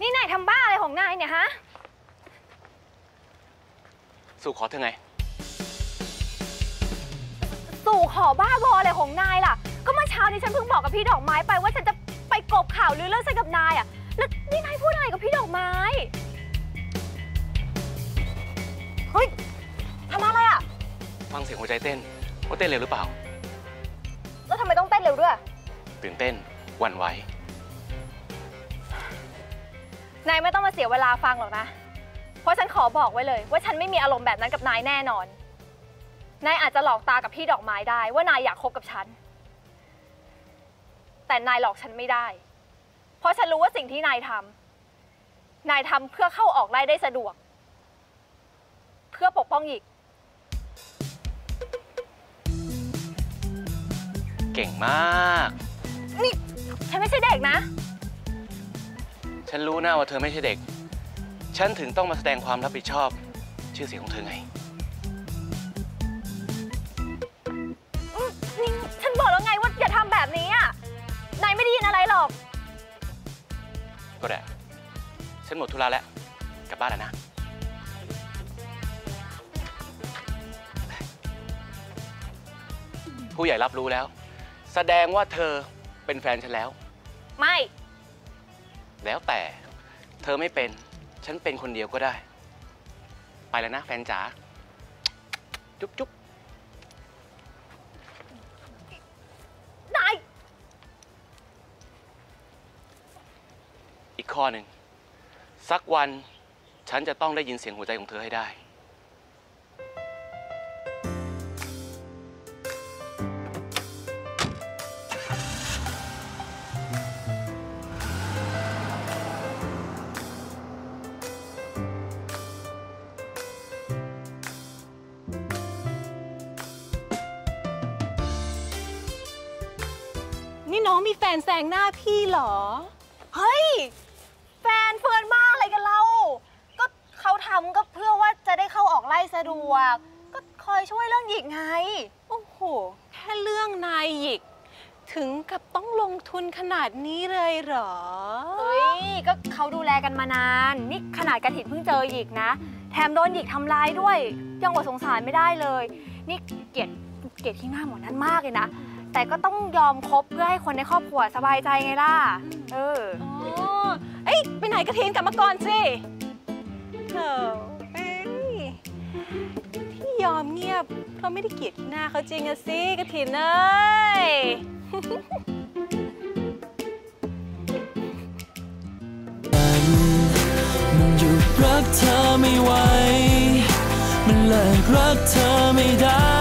นี่นายทำบ้าอะไรของนายเนี่ยฮะ สู่ขอเธอไง สู่ขอบ้าบออะไรของนายล่ะ ก็เมื่อเช้านี้ฉันเพิ่งบอกกับพี่ดอกไม้ไปว่าฉันจะไปกบข่าวลือเรื่องฉันกับนายอะ แล้วนี่นายพูดอะไรกับพี่ดอกไม้ เฮ้ยทำอะไรอะ ฟังเสียงหัวใจเต้น ว่าเต้นเร็วหรือเปล่า แล้วทำไมต้องเต้นเร็วด้วย ตื่นเต้นหวั่นไหว ไม่ต้องมาเสียเวลาฟังหรอกนะ เพราะฉันขอบอกไว้เลย ว่าฉันไม่มีอารมณ์แบบนั้นกับนายแน่นอน นายอาจจะหลอกตากับพี่ดอกไม้ได้ ว่านายอยากคบกับฉัน แต่นายหลอกฉันไม่ได้ เพราะฉันรู้ว่าสิ่งที่นายทำนายทำเพื่อเข้าออกไล่ได้สะดวก เพื่อปกป้องหยิก เก่งมาก นี่ฉันไม่ใช่เด็กนะ ฉันรู้นะว่าเธอไม่ใช่เด็ก ฉันถึงต้องมาแสดงความรับผิดชอบ ชื่อเสียงของเธอไง อืมนี่ฉันบอกแล้วไงว่าอย่าทำแบบนี้อะ นายไม่ได้ยินอะไรหรอก ก็ได้ ฉันหมดธุระแล้ว กลับบ้านแล้วนะ ผู้ใหญ่รับรู้แล้ว แสดงว่าเธอเป็นแฟนฉันแล้ว ไม่ แล้วแต่เธอไม่เป็น ฉันเป็นคนเดียวก็ได้ ไปแล้วนะแฟนจ๋าจุ๊บจุ๊บนาย อีกข้อหนึ่ง สักวันฉันจะต้องได้ยินเสียงหัวใจของเธอให้ได้ นี่น้องมีแฟนแซงหน้าพี่เหรอ เฮ้ย แฟนเฟิร์นบ้าอะไรกันเรา ก็เขาทำก็เพื่อว่าจะได้เข้าออกไล่สะดวก ก็คอยช่วยเรื่องหยิกไง โอ้โห แค่เรื่องนายหยิก ถึงกับต้องลงทุนขนาดนี้เลยเหรอ เฮ้ย ก็เขาดูแลกันมานาน นี่ขนาดกระถินเพิ่งเจอหยิกนะ แถมโดนหยิกทำร้ายด้วย ยังอดสงสารไม่ได้เลย นี่เกลียดเกลียดที่หน้าหมอนั้นมากเลยนะ แต่ก็ต้องยอมคบเพื่อให้คนในครอบครัวสบายใจไงล่ะ เอออ๋อเอ้ยไปไหนกระทินกลับมาก่อนสิเธอเอ้ยที่ยอมเงียบเพราะไม่ได้เกลียดที่หน้าเขาจริงอะสิกระถินเอ้ยมันหยุดรักเธอไม่ไหว มันเลิกรักเธอไม่ได้